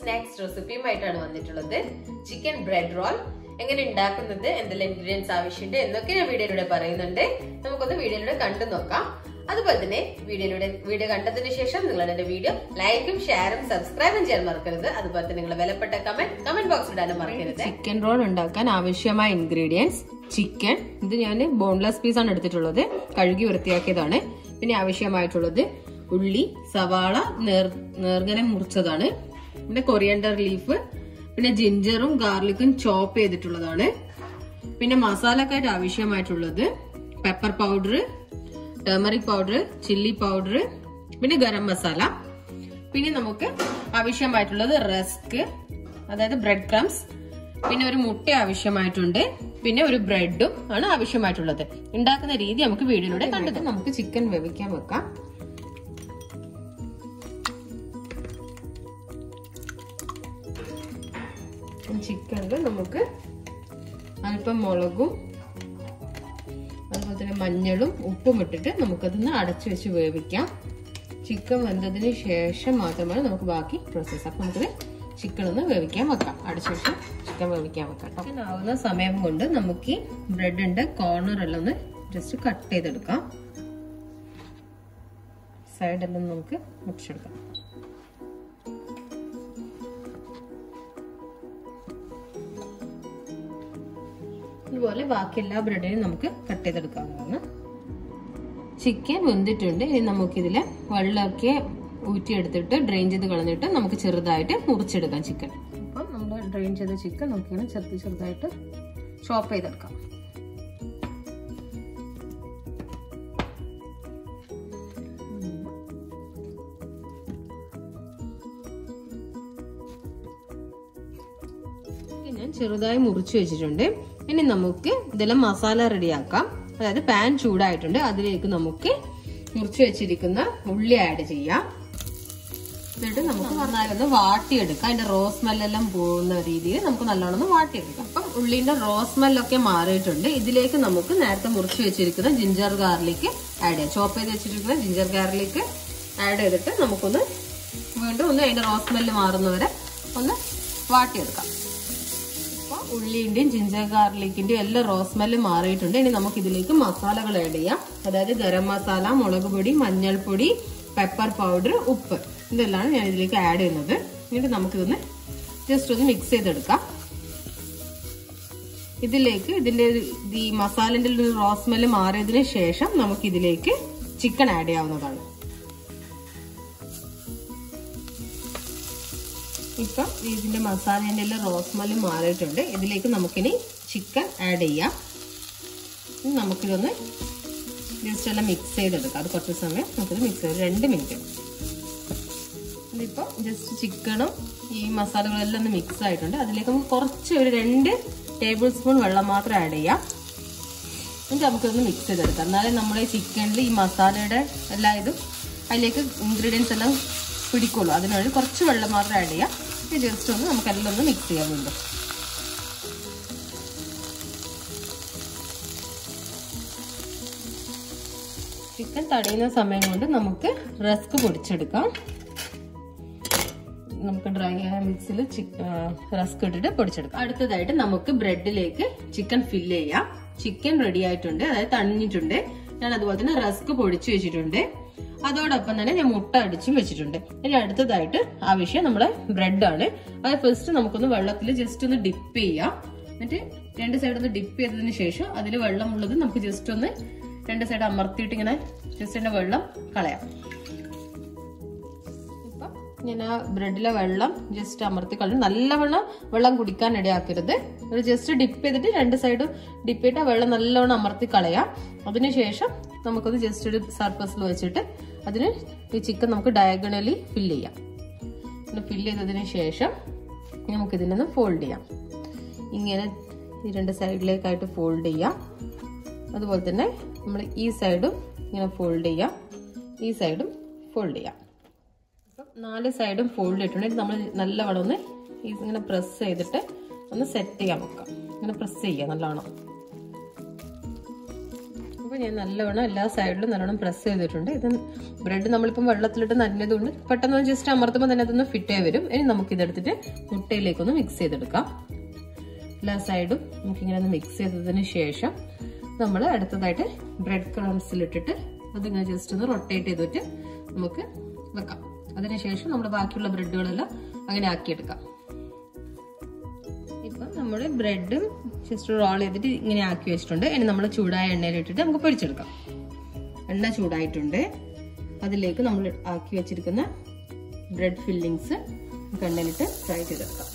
Snacks റെസിപ്പിയുമായിട്ടാണ് വന്നിട്ടുള്ളത്. Chicken bread role എങ്ങനെ ഉണ്ടാക്കുന്നത് എന്തെല്ലാം ഇൻഗ്രീഡിയൻസ് ആവശ്യമുണ്ട് എന്നൊക്കെ ഞാൻ വീഡിയോയിലൂടെ പറയുന്നുണ്ട്. നമുക്കൊന്ന് വീഡിയോയിലൂടെ കണ്ടു നോക്കാം. അതുപോലെ തന്നെ വീഡിയോയിലൂടെ വീഡിയോ കണ്ടതിന് ശേഷം നിങ്ങൾ എന്റെ വീഡിയോ ലൈക്കും ഷെയറും സബ്സ്ക്രൈബും ചെയ്യാൻ മറക്കരുത്. അതുപോലെ തന്നെ നിങ്ങളുടെ വിലപ്പെട്ട കമന്റ് കമന്റ് ബോക്സ് ഇടാനും മറക്കരുത്. ചിക്കൻ റോൾ ഉണ്ടാക്കാൻ ആവശ്യമായ ഇൻഗ്രീഡിയൻസ് ചിക്കൻ ഇത് ഞാൻ ബോൺലെസ് പീസ് ആണ് എടുത്തിട്ടുള്ളത്. കഴുകി വൃത്തിയാക്കിയതാണ്. പിന്നെ ആവശ്യമായിട്ടുള്ളത് ഉള്ളി സവാള നേർ നേർഗനം മുറിച്ചതാണ്. പിന്നെ കൊറിയൻഡർ ലീഫ് പിന്നെ ജിഞ്ചറും ഗാർലിക്കും ചോപ്പ് ചെയ്തിട്ടുള്ളതാണ്. പിന്നെ മസാലക്കായിട്ട് ആവശ്യമായിട്ടുള്ളത് pepper powder turmeric powder chilli powder പിന്നെ ഗരം മസാല. പിന്നെ നമുക്ക് ആവശ്യമായിട്ടുള്ളത് റസ്ക് അതായത് ബ്രെഡ് ക്രംസ് പിന്നെ ഒരു മുട്ട ആവശ്യമായിട്ടുണ്ട്. പിന്നെ ഒരു ബ്രെഡും ആണ് ആവശ്യമായിട്ടുള്ളത്. ഉണ്ടാക്കുന്ന രീതി നമുക്ക് വീടിലൂടെ കണ്ടത് നമുക്ക് ചിക്കൻ വേവിക്കാൻ വെക്കാം. ചിക്കനിൽ നമുക്ക് അല്പം മുളകും അതുപോലെ തന്നെ മഞ്ഞളും ഉപ്പും ഇട്ടിട്ട് നമുക്കതൊന്ന് അടച്ചു വെച്ച് വേവിക്കാം. ചിക്കൻ വെന്തതിന് ശേഷം മാത്രമാണ് നമുക്ക് ബാക്കി പ്രോസസ്സ് അപ്പം നമുക്കത് ചിക്കൻ ഒന്ന് വേവിക്കാൻ വെക്കാം. അടച്ചു വെച്ച് ചിക്കൻ വേവിക്കാൻ വെക്കാം ചിക്കൻ ആവുന്ന സമയം കൊണ്ട് നമുക്ക് ഈ ബ്രെഡിന്റെ കോർണർ എല്ലാം ഒന്ന് ജസ്റ്റ് കട്ട് ചെയ്തെടുക്കാം. സൈഡെല്ലാം നമുക്ക് മുറിച്ചെടുക്കാം. ഇതുപോലെ ബാക്കി എല്ലാ ബ്രെഡിനും നമുക്ക് കട്ട് ചെയ്തെടുക്കാവുന്നതാണ്. ചിക്കൻ വെന്തിട്ടുണ്ട്. ഇനി നമുക്കിതിൽ വെള്ളമൊക്കെ ഊറ്റിയെടുത്തിട്ട് ഡ്രെയിൻ ചെയ്ത് കളഞ്ഞിട്ട് നമുക്ക് ചെറുതായിട്ട് മുറിച്ചെടുക്കാം ചിക്കൻ. അപ്പം നമ്മൾ ഡ്രെയിൻ ചെയ്ത ചിക്കൻ നമുക്കിങ്ങനെ ചെറുത് ചെറുതായിട്ട് ചോപ്പ് ചെയ്തെടുക്കാം. ഞാൻ ചെറുതായി മുറിച്ച് വെച്ചിട്ടുണ്ട്. ഇനി നമുക്ക് ഇതെല്ലാം മസാല റെഡിയാക്കാം അതായത് പാൻ ചൂടായിട്ടുണ്ട്. അതിലേക്ക് നമുക്ക് മുറിച്ചു വെച്ചിരിക്കുന്ന ഉള്ളി ആഡ് ചെയ്യാം. എന്നിട്ട് നമുക്ക് നന്നായിട്ടൊന്ന് വാട്ടിയെടുക്കാം. അതിന്റെ റോസ് സ്മെല്ലെല്ലാം പോകുന്ന രീതിയിൽ നമുക്ക് നല്ലോണം വാട്ടിയെടുക്കാം. അപ്പം ഉള്ളിന്റെ റോസ് സ്മെല്ലൊക്കെ മാറിയിട്ടുണ്ട്. ഇതിലേക്ക് നമുക്ക് നേരത്തെ മുറിച്ചു വെച്ചിരിക്കുന്ന ജിഞ്ചർ ഗാർലിക്ക് ആഡ് ചെയ്യാം. ചോപ്പ് ചെയ്ത് വെച്ചിരിക്കുന്ന ജിഞ്ചർ ഗാർലിക്ക് ആഡ് ചെയ്തിട്ട് നമുക്കൊന്ന് വീണ്ടും ഒന്ന് അതിന്റെ റോസ് സ്മെല്ല് മാറുന്നവരെ ഒന്ന് വാട്ടിയെടുക്കാം. അപ്പോൾ ഉള്ളിന്റെയും ജിഞ്ചർ ഗാർലിക്കിന്റെയും എല്ലാം റോസ്മെല്ല് മാറിയിട്ടുണ്ട്. ഇനി നമുക്ക് ഇതിലേക്ക് മസാലകൾ ആഡ് ചെയ്യാം. അതായത് ഗരം മസാല മുളക് പൊടി മഞ്ഞൾപ്പൊടി പെപ്പർ പൗഡർ ഉപ്പ്. ഇതെല്ലാം ഞാൻ ഇതിലേക്ക് ആഡ് ചെയ്യുന്നത്. എന്നിട്ട് നമുക്കിതൊന്ന് ജസ്റ്റ് ഒന്ന് മിക്സ് ചെയ്തെടുക്കാം. ഇതിലേക്ക് ഇതിന്റെ ഈ മസാലന്റെ റോസ്മെല്ല് സ്മെല്ല് മാറിയതിന് ശേഷം നമുക്ക് ഇതിലേക്ക് ചിക്കൻ ആഡ് ചെയ്യാവുന്നതാണ്. ഇപ്പം ഇതിന്റെ മസാലേന്റെ എല്ലാം റോസ്മൽ മാറിയിട്ടുണ്ട്. ഇതിലേക്ക് നമുക്കിനി ചിക്കൻ ആഡ് ചെയ്യാം. നമുക്കിതൊന്ന് ജസ്റ്റ് എല്ലാം മിക്സ് ചെയ്തെടുക്കാം. അത് കുറച്ച് സമയം നമുക്കിത് മിക്സ് ചെയ്ത് രണ്ട് മിനിറ്റ് ഇതിപ്പോൾ ജസ്റ്റ് ചിക്കനും ഈ മസാലകളെല്ലാം ഒന്ന് മിക്സ് ആയിട്ടുണ്ട്. അതിലേക്ക് നമുക്ക് കുറച്ച് ഒരു രണ്ട് ടേബിൾ സ്പൂൺ വെള്ളം മാത്രം ആഡ് ചെയ്യാം. എന്നിട്ട് നമുക്കിതൊന്ന് മിക്സ് ചെയ്തെടുക്കാം. എന്നാലേ നമ്മുടെ ചിക്കനിൽ ഈ മസാലയുടെ എല്ലാ ഇതും അതിലേക്ക് ഇൻഗ്രീഡിയൻസ് എല്ലാം പിടിക്കുള്ളൂ. അതിനുവേണ്ടി കുറച്ച് വെള്ളം മാത്രം ആഡ് ചെയ്യാം. ഇത് ജസ്റ്റ് ഒന്ന് നമുക്കെല്ലാം ഒന്ന് മിക്സ് ചെയ്യാൻ വീണ്ടും. ചിക്കൻ തടയുന്ന സമയം കൊണ്ട് നമുക്ക് റസ്ക് പൊടിച്ചെടുക്കാം. നമുക്ക് ഡ്രൈ മിക്സിൽ റസ്ക് ഇട്ടിട്ട് പൊടിച്ചെടുക്കാം. അടുത്തതായിട്ട് നമുക്ക് ബ്രെഡിലേക്ക് ചിക്കൻ ഫില്ല് ചെയ്യാം. ചിക്കൻ റെഡി ആയിട്ടുണ്ട് അതായത് തണിഞ്ഞിട്ടുണ്ട് ഞാൻ അതുപോലെ തന്നെ റസ്ക് പൊടിച്ചു വെച്ചിട്ടുണ്ട്. അതോടൊപ്പം തന്നെ ഞാൻ മുട്ട അടിച്ചും വെച്ചിട്ടുണ്ട്. ഇനി അടുത്തതായിട്ട് ആവശ്യം നമ്മുടെ ബ്രെഡാണ് അത് ഫസ്റ്റ് നമുക്കൊന്ന് വെള്ളത്തിൽ ജസ്റ്റ് ഒന്ന് ഡിപ്പ് ചെയ്യാം. എന്നിട്ട് രണ്ട് സൈഡ് ഒന്ന് ഡിപ്പ് ചെയ്തതിന് ശേഷം അതിൽ വെള്ളമുള്ളത് നമുക്ക് ജസ്റ്റ് ഒന്ന് രണ്ട് സൈഡ് അമർത്തിയിട്ട് ഇങ്ങനെ ജസ്റ്റ് എന്റെ വെള്ളം കളയാം. ഞാൻ ബ്രെഡിലെ വെള്ളം ജസ്റ്റ് അമർത്തി കളഞ്ഞു. നല്ലവണ്ണം വെള്ളം കുടിക്കാൻ ഇടയാക്കരുത്. ഒരു ജസ്റ്റ് ഡിപ്പ് ചെയ്തിട്ട് രണ്ട് സൈഡും ഡിപ്പ് ചെയ്തിട്ട് വെള്ളം നല്ലവണ്ണം അമർത്തി കളയാം. അതിനുശേഷം നമുക്കത് ജസ്റ്റ് ഒരു സർഫസിൽ വെച്ചിട്ട് അതിന് ഈ ചിക്കൻ നമുക്ക് ഡയഗണലി ഫില്ല് ചെയ്യാം. ഫില്ല് ചെയ്തതിന് ശേഷം നമുക്കിതിനൊന്ന് ഫോൾഡ് ചെയ്യാം. ഇങ്ങനെ ഈ രണ്ട് സൈഡിലേക്കായിട്ട് ഫോൾഡ് ചെയ്യാം. അതുപോലെ തന്നെ നമ്മൾ ഈ സൈഡും ഇങ്ങനെ ഫോൾഡ് ചെയ്യാം. ഈ സൈഡും ഫോൾഡ് ചെയ്യാം. അപ്പം നാല് സൈഡും ഫോൾഡ് ഇട്ടിട്ടുണ്ടെങ്കിൽ നമ്മൾ നല്ലവണ്ണം ഒന്ന് ഇങ്ങനെ പ്രസ് ചെയ്തിട്ട് ഒന്ന് സെറ്റ് ചെയ്യാൻ നോക്കാം. ഇങ്ങനെ പ്രസ് ചെയ്യാം നല്ലവണ്ണം. അപ്പോൾ ഞാൻ നല്ലവണ്ണം എല്ലാ സൈഡിലും നല്ലോണം പ്രസ് ചെയ്തിട്ടുണ്ട്. ഇത് ബ്രെഡ് നമ്മളിപ്പം വെള്ളത്തിലിട്ട് നനഞ്ഞതുകൊണ്ട് പെട്ടെന്ന് ജസ്റ്റ് അമർത്തുമ്പോൾ തന്നെ അതൊന്ന് ഫിറ്റ് ആയി വരും. ഇനി നമുക്കിതെടുത്തിട്ട് മുട്ടയിലേക്കൊന്ന് മിക്സ് ചെയ്തെടുക്കാം. എല്ലാ സൈഡും നമുക്കിങ്ങനെ ഒന്ന് മിക്സ് ചെയ്തതിന് ശേഷം നമ്മൾ അടുത്തതായിട്ട് ബ്രെഡ് ക്രംസിലിട്ടിട്ട് അതിങ്ങനെ ജസ്റ്റ് ഒന്ന് റൊട്ടേറ്റ് ചെയ്തിട്ട് നമുക്ക് വെക്കാം. അതിനുശേഷം നമ്മൾ ബാക്കിയുള്ള ബ്രെഡുകളെല്ലാം അങ്ങനെ ആക്കിയെടുക്കാം. നമ്മൾ ബ്രെഡും ജസ്റ്റ് റോൾ ചെയ്തിട്ട് ഇങ്ങനെ ആക്കി വെച്ചിട്ടുണ്ട്. ഇനി നമ്മൾ ചൂടായ എണ്ണയിലിട്ടിട്ട് നമുക്ക് പൊരിച്ചെടുക്കാം. എണ്ണ ചൂടായിട്ടുണ്ട്. അതിലേക്ക് നമ്മൾ ആക്കി വെച്ചിരിക്കുന്ന ബ്രെഡ് ഫില്ലിങ്സ് എണ്ണയിലിട്ട് ഫ്രൈ ചെയ്തെടുക്കാം.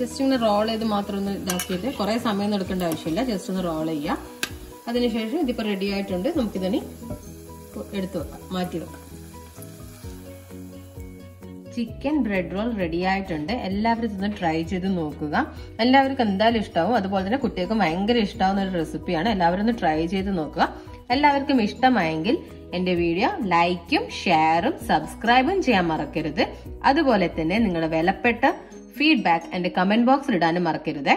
ജസ്റ്റ് ഇങ്ങനെ റോൾ ചെയ്ത് മാത്രം ഒന്ന് ഇതാക്കിയിട്ട് കുറേ സമയം എടുക്കേണ്ട ആവശ്യമില്ല. ജസ്റ്റ് ഒന്ന് റോൾ ചെയ്യുക അതിനുശേഷം ഇതിപ്പോൾ റെഡി ആയിട്ടുണ്ട്. നമുക്കിതിനി എടുത്തു വെക്കാം. മാറ്റി വെക്കാം. ചിക്കൻ ബ്രെഡ് റോൾ റെഡി ആയിട്ടുണ്ട്. എല്ലാവരും ഇതൊന്ന് ട്രൈ ചെയ്ത് നോക്കുക. എല്ലാവർക്കും എന്തായാലും ഇഷ്ടമാവും അതുപോലെ തന്നെ കുട്ടികൾക്ക് ഭയങ്കര ഇഷ്ടമാവുന്ന ഒരു റെസിപ്പിയാണ് എല്ലാവരും ഒന്ന് ട്രൈ ചെയ്ത് നോക്കുക. എല്ലാവർക്കും ഇഷ്ടമായെങ്കിൽ എന്റെ വീഡിയോ ലൈക്കും ഷെയറും സബ്സ്ക്രൈബും ചെയ്യാൻ മറക്കരുത്. അതുപോലെ തന്നെ നിങ്ങളുടെ വിലപ്പെട്ട ഫീഡ്ബാക്ക് എന്റെ കമന്റ് ബോക്സിൽ ഇടാനും മറക്കരുത്.